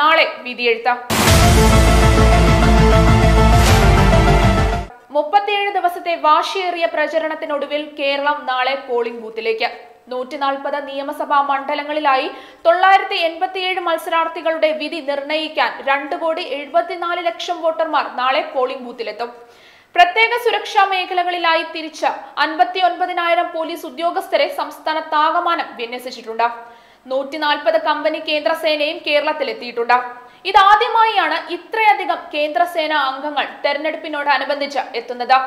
നാളെ വിധിയെഴുത്താം മുപ്പത്തിയേഴ് ദിവസത്തെ വാശിയേറിയ പ്രചരണത്തിനൊടുവിൽ കേരളം നാളെ പോളിംഗ് ബൂത്തിലേക്ക്. നൂറ്റി നാൽപ്പത് നിയമസഭാ മണ്ഡലങ്ങളിലായി തൊള്ളായിരത്തി എൺപത്തിയേഴ് മത്സരാർത്ഥികളുടെ വിധി നിർണയിക്കാൻ രണ്ട് കോടി എഴുപത്തിനാല് ലക്ഷം വോട്ടർമാർ നാളെ പോളിംഗ് ബൂത്തിലെത്തും. പ്രത്യേക സുരക്ഷാ മേഖലകളിലായി തിരിച്ച അൻപത്തി ഒൻപതിനായിരം പോലീസ് ഉദ്യോഗസ്ഥരെ സംസ്ഥാനത്താകമാനം വിന്യസിച്ചിട്ടുണ്ട്. നൂറ്റി നാൽപ്പത് കമ്പനി കേന്ദ്രസേനയും കേരളത്തിലെത്തിയിട്ടുണ്ട്. ഇതാദ്യമായാണ് ഇത്രയധികം കേന്ദ്രസേന അംഗങ്ങൾ തെരഞ്ഞെടുപ്പിനോടനുബന്ധിച്ച് എത്തുന്നത്.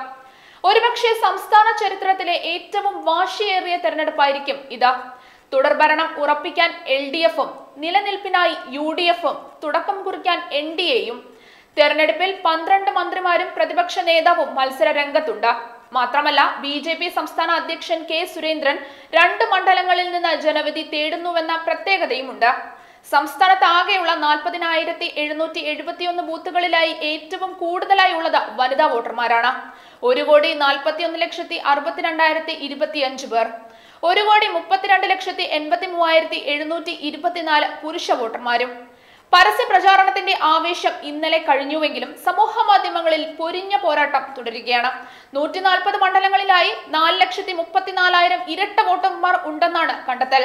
ഒരുപക്ഷെ സംസ്ഥാന ചരിത്രത്തിലെ ഏറ്റവും വാശിയേറിയ തെരഞ്ഞെടുപ്പായിരിക്കും ഇത്. തുടർഭരണം ഉറപ്പിക്കാൻ എൽ ഡി എഫും നിലനിൽപ്പിനായി യു ഡി എഫും തുടക്കം കുറിക്കാൻ എൻ ഡി എയും തെരഞ്ഞെടുപ്പിൽ പന്ത്രണ്ട് മന്ത്രിമാരും പ്രതിപക്ഷ നേതാവും മത്സര രംഗത്തുണ്ട് മാത്രമല്ല ബി ജെ പി സംസ്ഥാന അധ്യക്ഷൻ കെ സുരേന്ദ്രൻ രണ്ട് മണ്ഡലങ്ങളിൽ നിന്ന് ജനവിധി തേടുന്നുവെന്ന പ്രത്യേകതയുമുണ്ട്. സംസ്ഥാനത്ത് ആകെയുള്ള നാൽപ്പതിനായിരത്തി എഴുന്നൂറ്റി എഴുപത്തിയൊന്ന് ബൂത്തുകളിലായി ഏറ്റവും കൂടുതലായി ഉള്ളത് വനിതാ വോട്ടർമാരാണ്. ഒരു കോടി നാൽപ്പത്തിയൊന്ന് ലക്ഷത്തി അറുപത്തിരണ്ടായിരത്തി ഇരുപത്തിയഞ്ച് പേർ. ഒരു കോടി മുപ്പത്തിരണ്ട് ലക്ഷത്തി എൺപത്തി മൂവായിരത്തി എഴുന്നൂറ്റി ഇരുപത്തിനാല് പുരുഷ വോട്ടർമാരും. പരസ്യ പ്രചാരണത്തിന്റെ ആവേശം ഇന്നലെ കഴിഞ്ഞുവെങ്കിലും സമൂഹ മാധ്യമങ്ങളിൽ പൊരിഞ്ഞ പോരാട്ടം തുടരുകയാണ്. നൂറ്റി നാൽപ്പത് മണ്ഡലങ്ങളിലായി നാല് ലക്ഷത്തി മുപ്പത്തിനാലായിരം ഇരട്ട വോട്ടർമാർ ഉണ്ടെന്നാണ് കണ്ടെത്തൽ.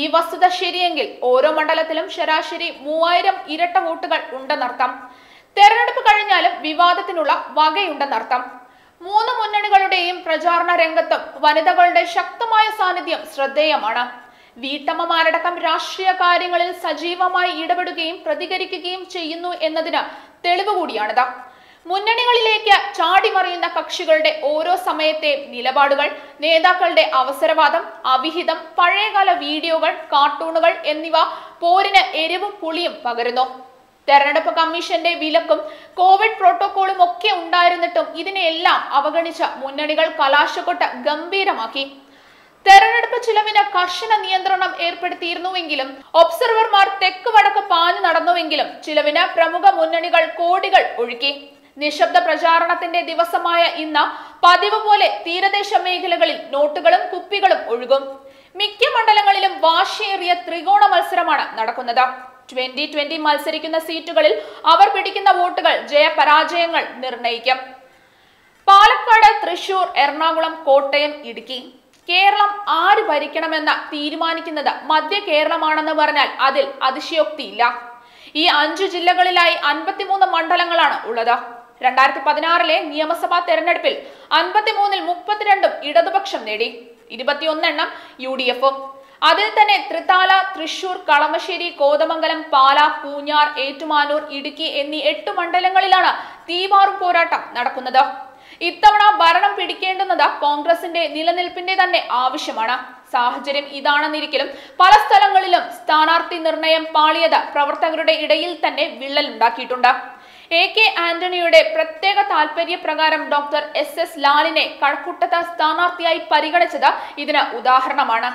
ഈ വസ്തുത ശരിയെങ്കിൽ ഓരോ മണ്ഡലത്തിലും ശരാശരി മൂവായിരം ഇരട്ട വോട്ടുകൾ ഉണ്ടെന്നർത്ഥം. തെരഞ്ഞെടുപ്പ് കഴിഞ്ഞാലും വിവാദത്തിനുള്ള വകയുണ്ടെന്നർത്ഥം. മൂന്ന് മുന്നണികളുടെയും പ്രചാരണ രംഗത്തും വനിതകളുടെ ശക്തമായ സാന്നിധ്യം ശ്രദ്ധേയമാണ്. വീട്ടമ്മമാരടക്കം രാഷ്ട്രീയ കാര്യങ്ങളിൽ സജീവമായി ഇടപെടുകയും പ്രതികരിക്കുകയും ചെയ്യുന്നു എന്നതിന് തെളിവ് കൂടിയാണിത്. മുന്നണികളിലേക്ക് ചാടിമറിയുന്ന കക്ഷികളുടെ ഓരോ സമയത്തെ നിലപാടുകൾ നേതാക്കളുടെ അവസരവാദം അവിഹിതം പഴയകാല വീഡിയോകൾ കാർട്ടൂണുകൾ എന്നിവ പോരിന് എരിവും പുളിയും പകരുന്നു. തെരഞ്ഞെടുപ്പ് കമ്മീഷന്റെ വിലക്കും കോവിഡ് പ്രോട്ടോകോളും ഒക്കെ ഉണ്ടായിരുന്നിട്ടും ഇതിനെയെല്ലാം അവഗണിച്ച മുന്നണികൾ കലാശക്കൊട്ട് ഗംഭീരമാക്കി. തെരഞ്ഞെടുപ്പ് ചിലവിന് കർശന നിയന്ത്രണം ഏർപ്പെടുത്തിയിരുന്നുവെങ്കിലും ഒബ്സർവർമാർ തെക്ക് വടക്ക് പാഞ്ഞു നടന്നുവെങ്കിലും ചിലവിന് പ്രമുഖ മുന്നണികൾ കോടികൾ ഒഴുക്കി. നിശബ്ദ പ്രചാരണത്തിന്റെ ദിവസമായ ഇന്ന് പതിവ് പോലെ തീരദേശ മേഖലകളിൽ നോട്ടുകളും കുപ്പികളും ഒഴുകും. മിക്ക മണ്ഡലങ്ങളിലും വാശിയേറിയ ത്രികോണ മത്സരമാണ് നടക്കുന്നത്. ട്വന്റി ട്വന്റി മത്സരിക്കുന്ന സീറ്റുകളിൽ അവർ പിടിക്കുന്ന വോട്ടുകൾ ജയപരാജയങ്ങൾ നിർണയിക്കും. പാലക്കാട് തൃശൂർ എറണാകുളം കോട്ടയം ഇടുക്കി. കേരളം ആര് ഭരിക്കണമെന്ന് തീരുമാനിക്കുന്നത് മധ്യ കേരളമാണെന്ന് പറഞ്ഞാൽ അതിൽ അതിശയോക്തിയില്ല. ഈ അഞ്ചു ജില്ലകളിലായി അൻപത്തിമൂന്ന് മണ്ഡലങ്ങളാണ് ഉള്ളത്. രണ്ടായിരത്തി പതിനാറിലെ നിയമസഭാ തെരഞ്ഞെടുപ്പിൽ അൻപത്തിമൂന്നിൽ മുപ്പത്തിരണ്ടും ഇടതുപക്ഷം നേടി. ഇരുപത്തിയൊന്നെണ്ണം യു ഡി എഫും അതിൽ തന്നെ തൃത്താല തൃശൂർ കളമശ്ശേരി കോതമംഗലം പാല പൂഞ്ഞാർ ഏറ്റുമാനൂർ ഇടുക്കി എന്നീ എട്ട് മണ്ഡലങ്ങളിലാണ് തീവാറും പോരാട്ടം നടക്കുന്നത്. ഇത്തവണ ഭരണം പിടിക്കേണ്ടുന്നത് കോൺഗ്രസിന്റെ നിലനിൽപ്പിന്റെ തന്നെ ആവശ്യമാണ്. സാഹചര്യം ഇതാണെന്നിരിക്കലും പല സ്ഥലങ്ങളിലും സ്ഥാനാർത്ഥി നിർണയം പാളിയത് പ്രവർത്തകരുടെ ഇടയിൽ തന്നെ വിള്ളലുണ്ടാക്കിയിട്ടുണ്ട്. എ കെ ആന്റണിയുടെ പ്രത്യേക താൽപര്യപ്രകാരം ഡോക്ടർ എസ് എസ് ലാലിനെ കഴക്കൂട്ടത്ത് സ്ഥാനാർത്ഥിയായി പരിഗണിച്ചത് ഇതിന് ഉദാഹരണമാണ്.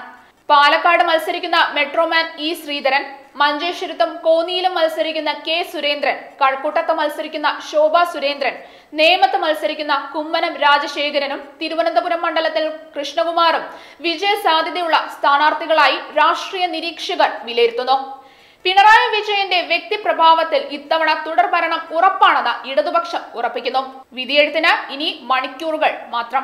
പാലക്കാട് മത്സരിക്കുന്ന മെട്രോമാൻ ഇ ശ്രീധരൻ മഞ്ചേശ്വരത്തും കോന്നിയിലും മത്സരിക്കുന്ന കെ സുരേന്ദ്രൻ കഴക്കൂട്ടത്ത് മത്സരിക്കുന്ന ശോഭ സുരേന്ദ്രൻ നേമത്ത് മത്സരിക്കുന്ന കുമ്മനം രാജശേഖരനും തിരുവനന്തപുരം മണ്ഡലത്തിൽ കൃഷ്ണകുമാറും വിജയ സാധ്യതയുള്ള സ്ഥാനാർത്ഥികളായി രാഷ്ട്രീയ നിരീക്ഷകർ വിലയിരുത്തുന്നു. പിണറായി വിജയന്റെ വ്യക്തിപ്രഭാവത്തിൽ ഇത്തവണ തുടർ ഭരണം ഉറപ്പാണെന്ന് ഇടതുപക്ഷം ഉറപ്പിക്കുന്നു. വിധിയെഴുത്തിന് ഇനി മണിക്കൂറുകൾ മാത്രം.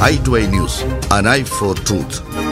I2i News, an eye for truth.